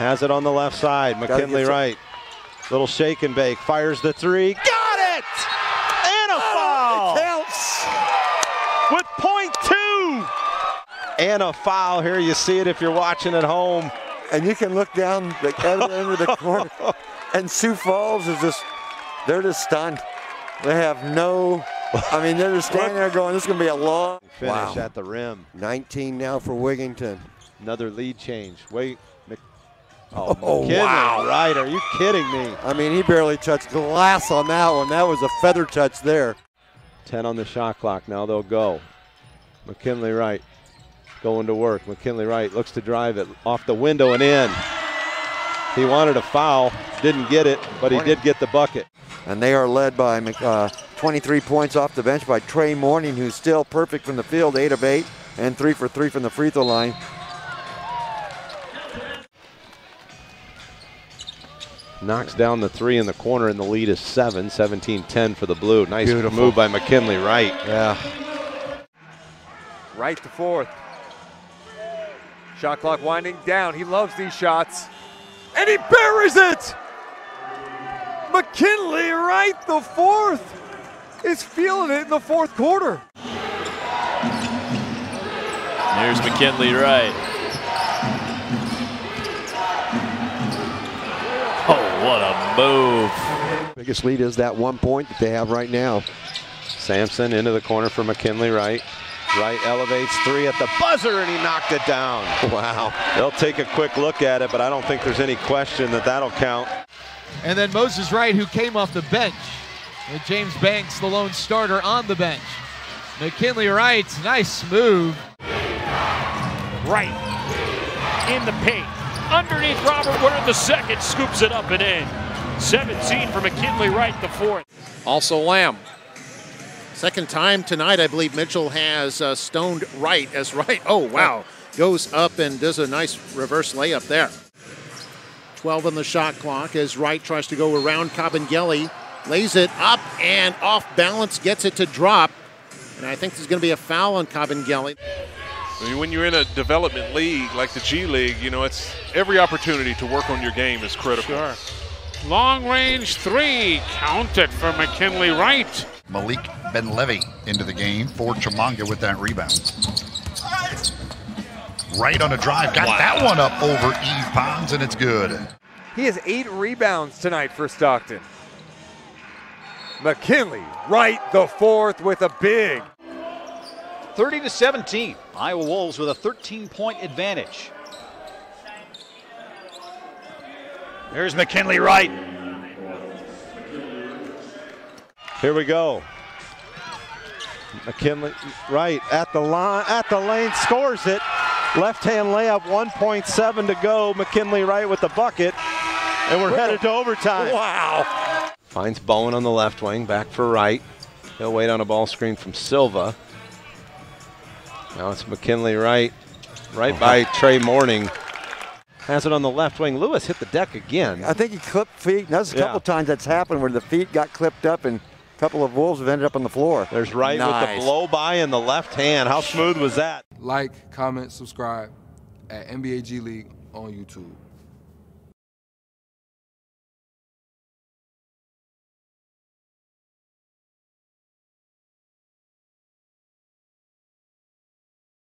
Has it on the left side. McKinley Wright. Little shake and bake. Fires the three. Got it! And a oh, foul! Counts. with point two. And a foul. Here you see it if you're watching at home. And you can look down the other end of the corner, and Sioux Falls is just, they're just stunned. They have no, I mean, they're just standing there going, this is going to be a long. Finish Wow. at the rim. 19 now for Wigginton. Another lead change. Wait. Mc- Oh, Oh, McKinley wow. Wright. Are you kidding me? I mean, he barely touched glass on that one. That was a feather touch there. 10 on the shot clock. Now they'll go. McKinley Wright going to work. McKinley Wright looks to drive it off the window and in. He wanted a foul, didn't get it, but he did get the bucket. And they are led by uh, 23 points off the bench by Trey Morning, who's still perfect from the field, 8 of 8, and 3 for 3 from the free throw line. Knocks down the three in the corner, and the lead is 7, 17 10 for the Blue. Nice Beautiful. move by McKinley Wright. Yeah. Right to fourth. Shot clock winding down. He loves these shots. And he buries it! McKinley Wright, the fourth, is feeling it in the fourth quarter. Here's McKinley Wright. Oh, what a move. Biggest lead is that one point that they have right now. Sampson into the corner for McKinley Wright. Wright elevates three at the buzzer, and he knocked it down. Wow. They'll take a quick look at it, but I don't think there's any question that that'll count. And then Moses Wright, who came off the bench. With James Banks, the lone starter, on the bench. McKinley Wright, nice move. Right in the paint. Underneath Robert Wood the second, scoops it up and in. 17 for McKinley Wright, the fourth. Also Lamb. Second time tonight, I believe Mitchell has uh, stoned right as right. Oh, wow. Goes up and does a nice reverse layup there. 12 on the shot clock as Wright tries to go around Kabengele. Lays it up and off balance, gets it to drop. And I think there's going to be a foul on Kabengele. I mean, when you're in a development league like the G League, you know, it's every opportunity to work on your game is critical. Sure. Long range three, counted for McKinley Wright. Malik Ben Levy into the game for Chimanga with that rebound. Right on a drive, got that one up over Eve Pons, and it's good. He has eight rebounds tonight for Stockton. McKinley Wright, the fourth, with a big. 30 to 17. Iowa Wolves with a 13 point advantage. There's McKinley Wright. Here we go. McKinley Wright at the line, at the lane, scores it. Left hand layup, 1.7 to go. McKinley Wright with the bucket, and we're headed to overtime. Wow. Finds Bowen on the left wing, back for Wright. He'll wait on a ball screen from Silva. Now it's McKinley Wright, right oh. by Trey Morning. Has it on the left wing. Lewis hit the deck again. I think he clipped feet. and That's a Yeah. couple times that's happened where the feet got clipped up and a couple of Wolves have ended up on the floor. There's Wright with the blow by in the left hand. How smooth was that? Like, comment, subscribe at NBA G League on YouTube.